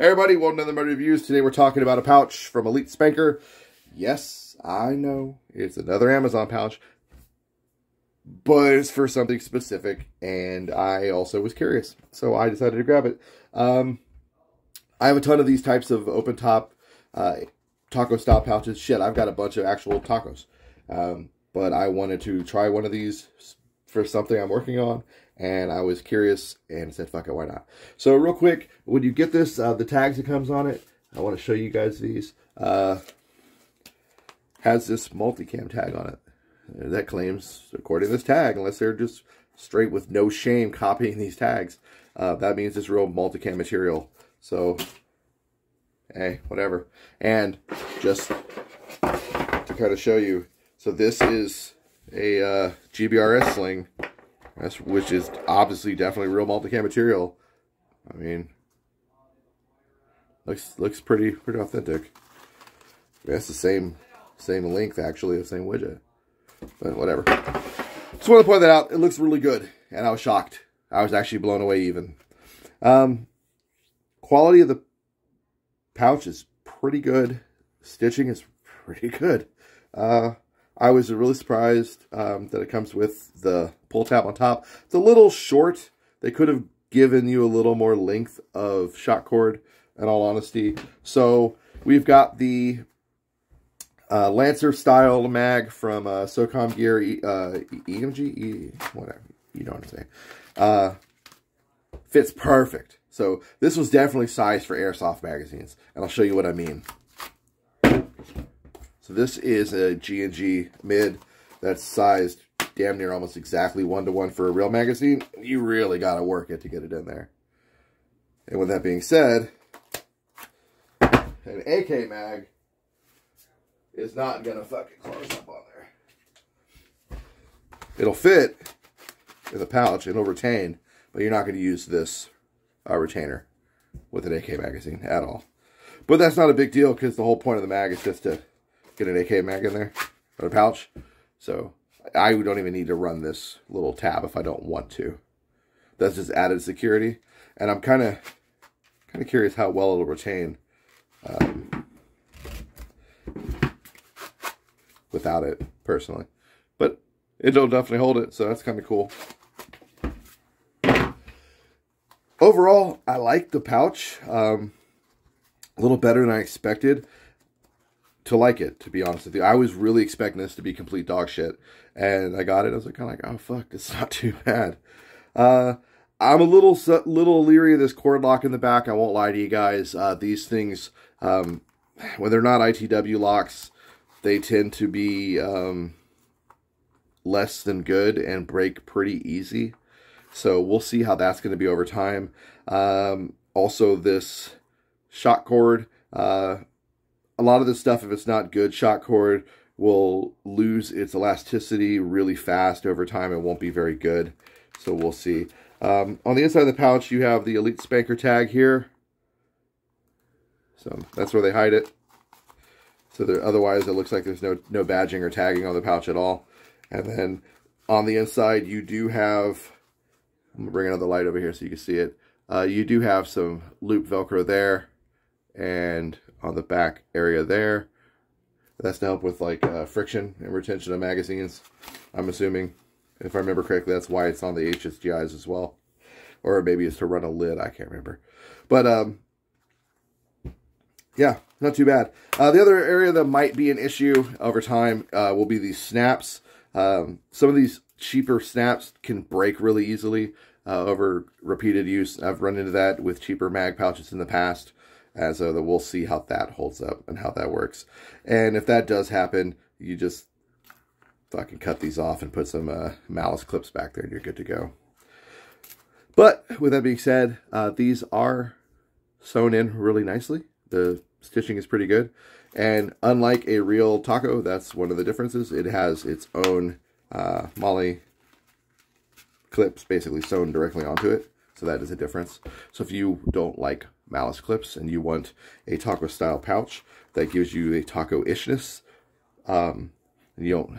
everybody, welcome to the Reviews. Today we're talking about a pouch from Elite Spanker. Yes, I know, it's another Amazon pouch, but it's for something specific, and I also was curious, so I decided to grab it. Um, I have a ton of these types of open top uh, taco style pouches. Shit, I've got a bunch of actual tacos, um, but I wanted to try one of these for something I'm working on, and I was curious and said, fuck it, why not? So real quick, when you get this, uh, the tags that comes on it, I want to show you guys these. Uh, has this multicam tag on it. That claims, according to this tag, unless they're just straight with no shame copying these tags, uh, that means it's real multicam material. So, hey, whatever. And just to kind of show you, so this is a uh, GBRS sling that's, which is obviously definitely real multicam material. I mean, looks looks pretty pretty authentic. That's the same same length actually, the same widget. But whatever. Just want to point that out. It looks really good, and I was shocked. I was actually blown away even. Um, quality of the pouch is pretty good. Stitching is pretty good. Uh, I was really surprised um, that it comes with the pull tab on top. It's a little short. They could have given you a little more length of shock cord, in all honesty. So we've got the uh, Lancer style mag from uh, SOCOM Gear, uh, EMG, e, whatever, you know what I'm saying. Uh, fits perfect. So this was definitely sized for airsoft magazines, and I'll show you what I mean. So this is a G&G mid that's sized damn near almost exactly one-to-one -one for a real magazine. You really got to work it to get it in there. And with that being said, an AK mag is not going to fucking close up on there. It'll fit in the pouch, it'll retain, but you're not going to use this uh, retainer with an AK magazine at all. But that's not a big deal because the whole point of the mag is just to get an AK mag in there, or a pouch. So I don't even need to run this little tab if I don't want to. That's just added security. And I'm kind of kind of curious how well it'll retain um, without it, personally. But it'll definitely hold it, so that's kind of cool. Overall, I like the pouch. Um, a little better than I expected to like it, to be honest with you. I was really expecting this to be complete dog shit. And I got it. I was like, kind of like, oh, fuck, it's not too bad. Uh, I'm a little little leery of this cord lock in the back. I won't lie to you guys. Uh, these things, um, when they're not ITW locks, they tend to be um, less than good and break pretty easy. So we'll see how that's going to be over time. Um, also, this shock cord, uh, a lot of this stuff, if it's not good shock cord, will lose its elasticity really fast over time. It won't be very good. So we'll see. Um, on the inside of the pouch, you have the Elite Spanker tag here. So that's where they hide it. So there, otherwise, it looks like there's no, no badging or tagging on the pouch at all. And then on the inside, you do have, I'm going to bring another light over here so you can see it. Uh, you do have some loop Velcro there and on the back area there. That's to help with like uh, friction and retention of magazines. I'm assuming, if I remember correctly, that's why it's on the HSGIs as well. Or maybe it's to run a lid, I can't remember. But, um, yeah, not too bad. Uh, the other area that might be an issue over time uh, will be these snaps. Um, some of these cheaper snaps can break really easily uh, over repeated use. I've run into that with cheaper mag pouches in the past. And so that we'll see how that holds up and how that works. And if that does happen, you just fucking cut these off and put some uh, malice clips back there and you're good to go. But with that being said, uh, these are sewn in really nicely. The stitching is pretty good. And unlike a real taco, that's one of the differences. It has its own uh, MOLLE clips basically sewn directly onto it. So that is a difference. So if you don't like malice clips and you want a taco style pouch that gives you a taco ishness, um, and you don't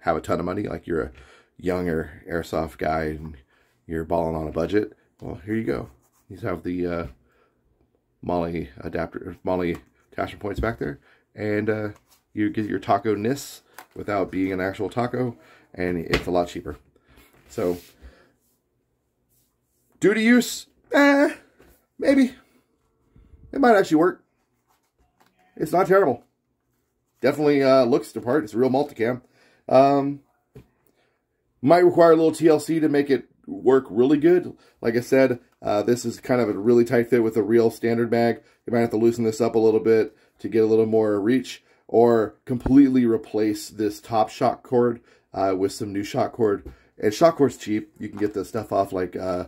have a ton of money, like you're a younger airsoft guy and you're balling on a budget, well, here you go. You have the uh, MOLLE adapter, molly attachment points back there. And uh, you get your taco-ness without being an actual taco. And it's a lot cheaper. So, duty use, eh, maybe. It might actually work. It's not terrible. Definitely uh, looks the part. It's a real multicam. Um, might require a little TLC to make it work really good. Like I said, uh, this is kind of a really tight fit with a real standard mag. You might have to loosen this up a little bit to get a little more reach or completely replace this top shock cord uh, with some new shock cord. And shock cord's cheap. You can get the stuff off like uh,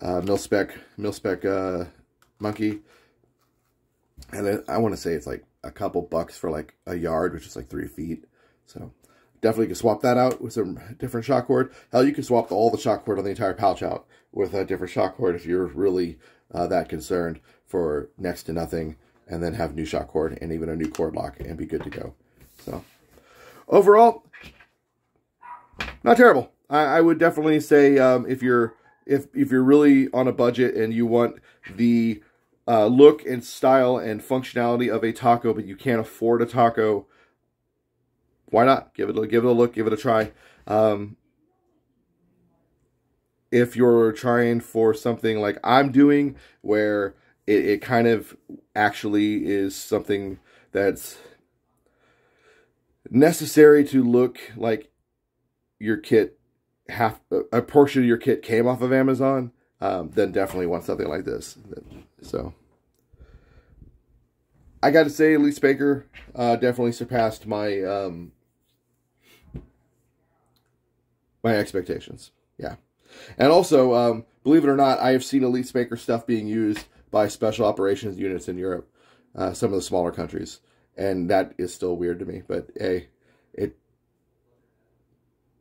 uh, Mil-Spec, Mil-Spec uh, Monkey. And then I want to say it's like a couple bucks for like a yard, which is like three feet. So definitely can swap that out with some different shock cord. Hell, you can swap all the shock cord on the entire pouch out with a different shock cord if you're really uh, that concerned for next to nothing and then have new shock cord and even a new cord lock and be good to go. So overall, not terrible. I, I would definitely say um, if you're if if you're really on a budget and you want the uh, look and style and functionality of a taco, but you can't afford a taco, why not? Give it a, give it a look, give it a try. Um, if you're trying for something like I'm doing, where it, it kind of actually is something that's necessary to look like your kit half a portion of your kit came off of Amazon, um, then definitely want something like this. So I got to say, Elite Spanker uh, definitely surpassed my um, my expectations. Yeah. And also, um, believe it or not, I have seen Elite Spanker stuff being used by special operations units in Europe, uh, some of the smaller countries. And that is still weird to me. But hey, it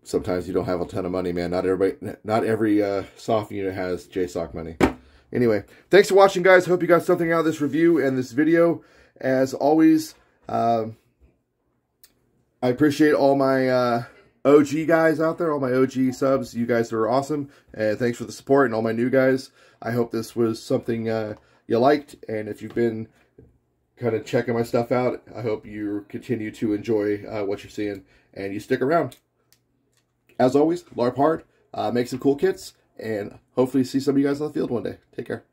sometimes you don't have a ton of money, man. Not everybody, not every uh, soft unit has JSOC money. Anyway, thanks for watching, guys. Hope you got something out of this review and this video. As always, uh, I appreciate all my uh, OG guys out there, all my OG subs. You guys are awesome. And thanks for the support and all my new guys. I hope this was something uh, you liked. And if you've been kind of checking my stuff out, I hope you continue to enjoy uh, what you're seeing and you stick around. As always, LARP hard, uh, make some cool kits, and hopefully see some of you guys on the field one day. Take care.